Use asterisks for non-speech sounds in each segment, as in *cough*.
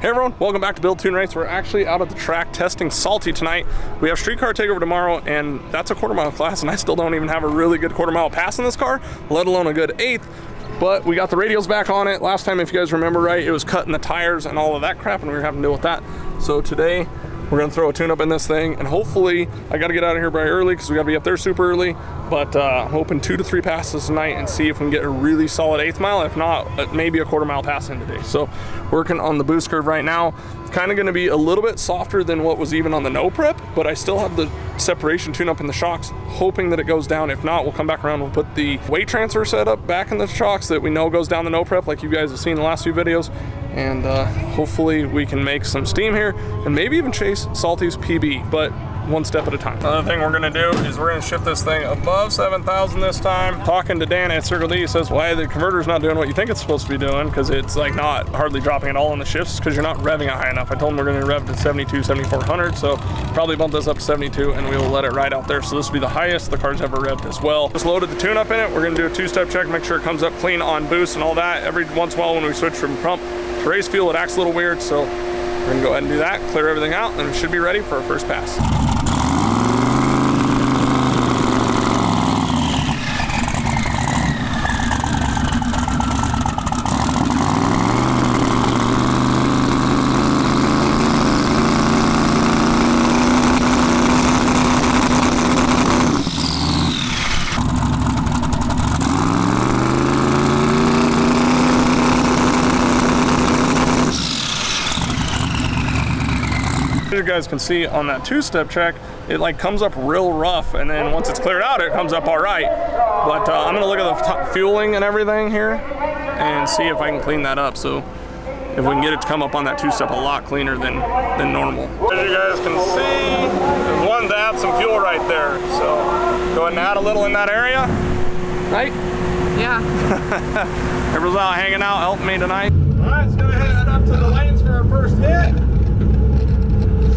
Hey everyone, welcome back to Build Tune Race. We're actually out at the track testing Salty tonight. We have Street Car Takeover tomorrow, and that's a quarter mile class, and I still don't even have a really good quarter mile pass in this car, let alone a good eighth. But we got the radials back on it. Last time, if you guys remember right, it was cutting the tires and all of that crap, and we were having to deal with that. So today, we're gonna throw a tune up in this thing, and hopefully, I gotta get out of here very early because we gotta be up there super early. But uh, I'm hoping two to three passes tonight and see if we can get a really solid eighth mile. If not, uh, maybe a quarter mile pass in today. So working on the boost curve right now. Kind of gonna be a little bit softer than what was even on the no prep, but I still have the separation tune up in the shocks, hoping that it goes down. If not, we'll come back around, we'll put the weight transfer setup back in the shocks that we know goes down the no prep like you guys have seen in the last few videos and uh, hopefully we can make some steam here and maybe even chase Salty's PB, but one step at a time. Another thing we're gonna do is we're gonna shift this thing above 7,000 this time. Talking to Dan at Circle D, he says, why the converter's not doing what you think it's supposed to be doing, because it's like not hardly dropping at all in the shifts, because you're not revving it high enough. I told him we're gonna rev to 72, 7400, so probably bump this up to 72 and we will let it ride out there. So this will be the highest the car's ever revved as well. Just loaded the tune up in it. We're gonna do a two-step check, make sure it comes up clean on boost and all that. Every once in a while when we switch from pump to race fuel, it acts a little weird, so we're gonna go ahead and do that, clear everything out, and we should be ready for our first pass. As you guys can see on that two-step check, it like comes up real rough, and then once it's cleared out, it comes up all right. But uh, I'm gonna look at the fueling and everything here, and see if I can clean that up. So if we can get it to come up on that two-step a lot cleaner than than normal. As you guys can see, there's one that some fuel right there. So go ahead and add a little in that area, right? Yeah. *laughs* Everyone's out hanging out, helping me tonight. All right, let's go ahead up to the lanes for our first hit.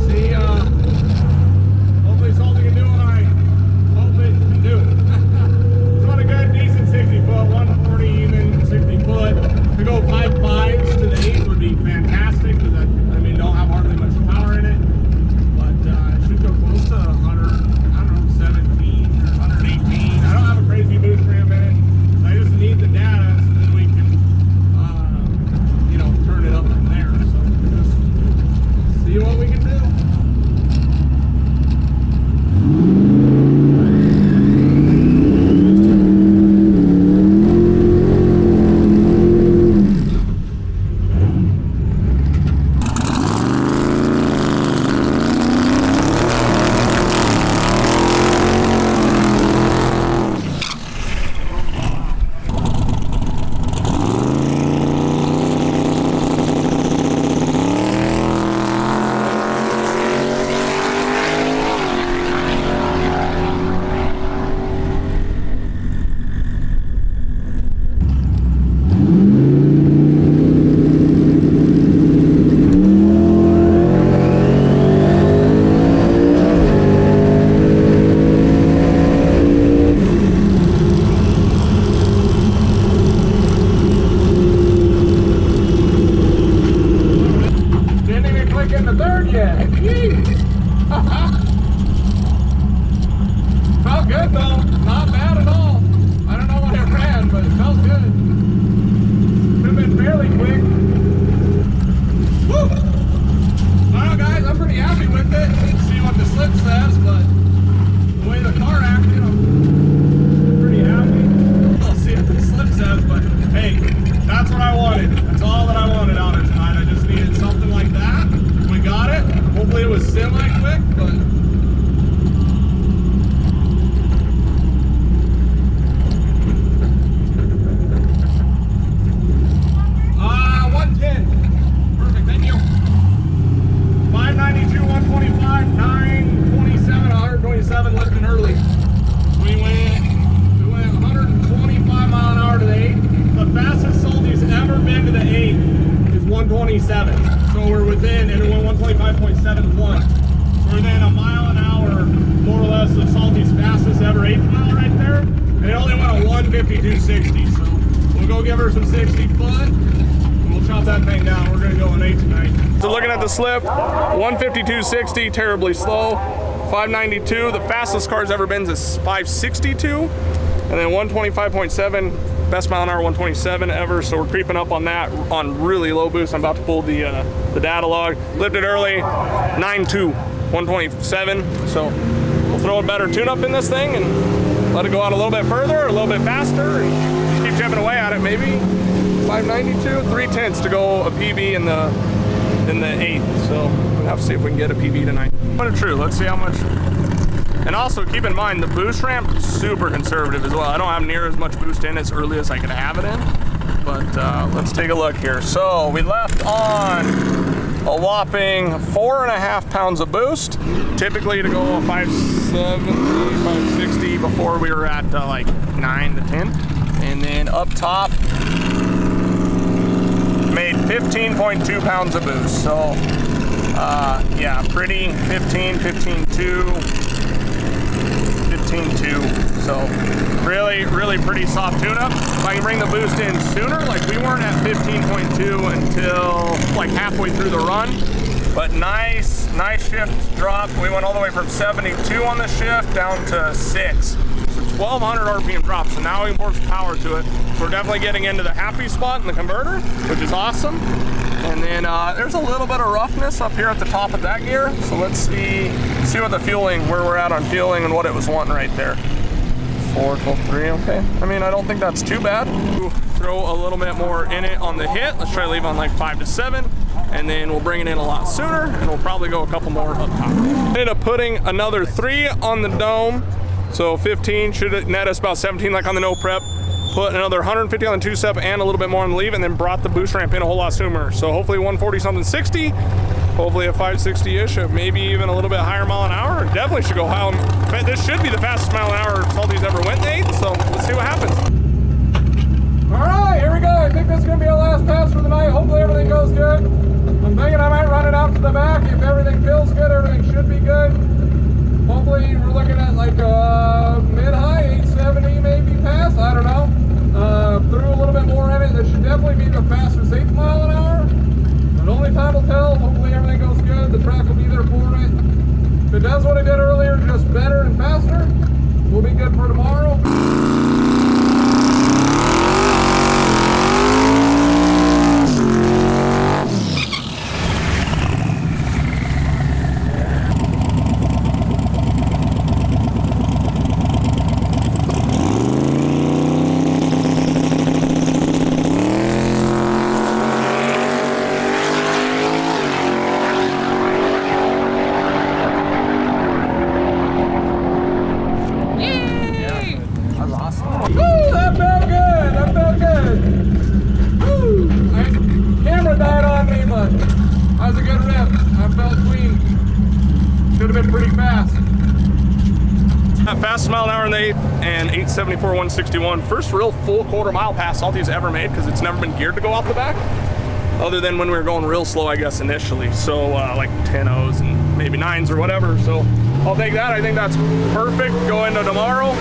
See, uh, hopefully Salty can do what I hope it can do. It's on a good, decent 60 foot, 140 even, 60 foot. To go five fives to the eight would be fantastic because I, I mean, don't have hardly much power in it. But uh, it should go close to 100, I don't know, 17 or 118. I don't have a crazy boost ramp in it. I just need the data so that we can, uh, you know, turn it up from there. So just see what we can do. Didn't even click in the third yet. felt good though. Not bad at all. I don't know what it ran, but it felt good. Could have been fairly quick. Woo! Know, guys. I'm pretty happy with it. See what the slip says, but the way the car acted, I'm pretty happy. We'll see what the slip says, but hey, that's what I wanted. That's all that I wanted out of tonight. I just needed something like that. We got it. Hopefully it was semi-quick, but uh 110. Perfect, thank you. 592, 125, 927, 127 lifting early. We went we went 125 mile an hour to the eight. The fastest Salty's ever been to the eight is 127. So we're within, and it went 125.71. So we're within a mile an hour, more or less, of Salty's fastest ever eighth mile right there. And it only went a 152.60. So give her some 60 foot. We'll chop that thing down. We're gonna go an eight tonight. So looking at the slip. 152.60, terribly slow. 592, the fastest car's ever been is 562. And then 125.7, best mile an hour 127 ever. So we're creeping up on that on really low boost. I'm about to pull the uh, the data log. Lifted early, 9.2, 127. So we'll throw a better tune up in this thing and let it go out a little bit further, a little bit faster, keep chipping away at it. Maybe 592, three tenths to go a PB in the in the eighth. So we'll have to see if we can get a PB tonight. But it's true, let's see how much. And also keep in mind the boost ramp super conservative as well. I don't have near as much boost in as early as I could have it in. But uh, let's take a look here. So we left on a whopping four and a half pounds of boost. Typically to go 570, 560 before we were at uh, like nine to 10. And then up top, made 15.2 pounds of boost. So uh, yeah, pretty 15, 15, 2, 15, 2. So really, really pretty soft tune-up. If I can bring the boost in sooner, like we weren't at 15.2 until like halfway through the run, but nice, nice shift drop. We went all the way from 72 on the shift down to six. 1200 RPM drop, so now can power to it. So we're definitely getting into the happy spot in the converter, which is awesome. And then uh, there's a little bit of roughness up here at the top of that gear. So let's see, see what the fueling, where we're at on fueling and what it was wanting right there. 4, 12, 3, okay. I mean, I don't think that's too bad. Throw a little bit more in it on the hit. Let's try to leave on like five to seven and then we'll bring it in a lot sooner and we'll probably go a couple more up top. Ended up putting another three on the dome so 15 should net us about 17 like on the no prep. Put another 150 on the two step and a little bit more on the leave and then brought the boost ramp in a whole lot sooner. So hopefully 140 something 60, hopefully a 560-ish, maybe even a little bit higher mile an hour. Definitely should go high. This should be the fastest mile an hour Salty's ever went, Nate. So let's see what happens. All right, here we go. I think this is gonna be our last pass for the night. Hopefully everything goes good. I'm thinking I might run it out to the back. If everything feels good, everything should be good. Hopefully we're looking at like a mid-high 870 maybe pass. I don't know. Uh, threw a little bit more in it. This should definitely be the fastest 8 mile an hour. But only time will tell. Hopefully everything goes good. The track will be there for it. If it does what it did earlier, just better and faster, we'll be good for tomorrow. Fastest mile an hour in the eighth and 874 161 first real full quarter mile pass salty's ever made because it's never been geared to go off the back other than when we were going real slow i guess initially. So uh, like 10 o's and maybe nines or whatever. So i'll take that. I think that's perfect go into tomorrow.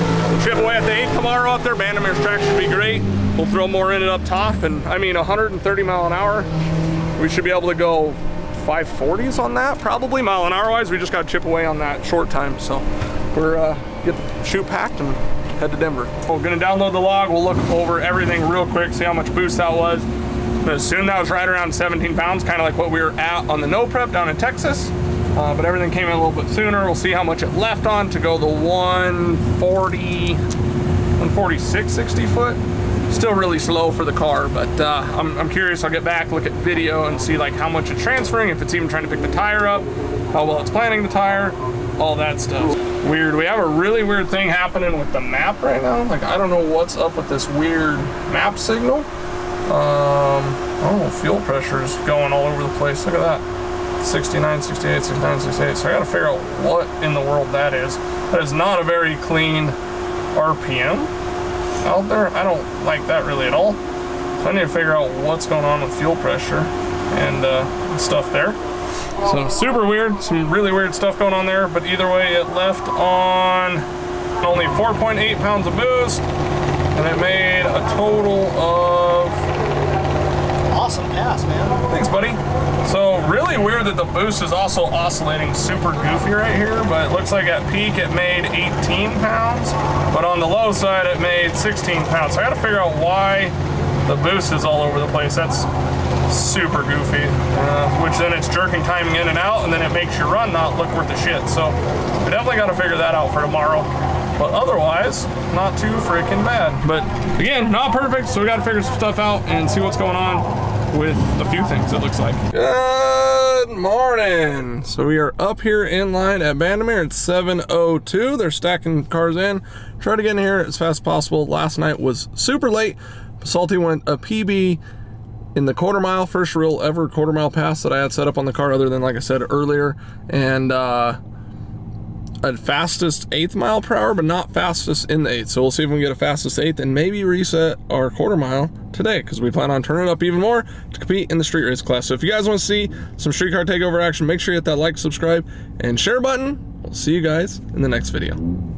Chip away at the eighth tomorrow up there. Bandimere's track should be great. We'll throw more in it up top. And i mean 130 mile an hour we should be able to go 540s on that probably. Mile an hour wise we just got to chip away on that short time. So we're uh, get the chute packed and head to Denver. We're gonna download the log. We'll look over everything real quick, see how much boost that was. But assume that was right around 17 pounds, kind of like what we were at on the no prep down in Texas. Uh, but everything came in a little bit sooner. We'll see how much it left on to go the 140, 146, 60 foot. Still really slow for the car, but uh, I'm, I'm curious. I'll get back, look at video and see like how much it's transferring, if it's even trying to pick the tire up, how well it's planning the tire, all that stuff. Weird. We have a really weird thing happening with the map right now. Like, I don't know what's up with this weird map signal. Um, oh, fuel pressure is going all over the place. Look at that. 69, 68, 69, 68. So I gotta figure out what in the world that is. That is not a very clean RPM out there. I don't like that really at all. So I need to figure out what's going on with fuel pressure and uh, stuff there. So super weird, some really weird stuff going on there, but either way it left on only 4.8 pounds of boost and it made a total of awesome pass, man. Thanks, buddy. So really weird that the boost is also oscillating super goofy right here, but it looks like at peak it made 18 pounds, but on the low side it made 16 pounds. So I gotta figure out why the boost is all over the place. That's super goofy, uh, which then it's jerking timing in and out, and then it makes your run not look worth the shit. So we definitely got to figure that out for tomorrow. But otherwise, not too freaking bad. But again, not perfect, so we got to figure some stuff out and see what's going on with a few things, it looks like. Good morning. So we are up here in line at Bandimere. It's 7.02. They're stacking cars in. Try to get in here as fast as possible. Last night was super late. Salty went a PB in the quarter mile, first real ever quarter mile pass that I had set up on the car other than like I said earlier. And uh, a fastest eighth mile per hour, but not fastest in the eighth. So we'll see if we can get a fastest eighth and maybe reset our quarter mile today because we plan on turning it up even more to compete in the street race class. So if you guys want to see some street car takeover action, make sure you hit that like, subscribe, and share button. We'll see you guys in the next video.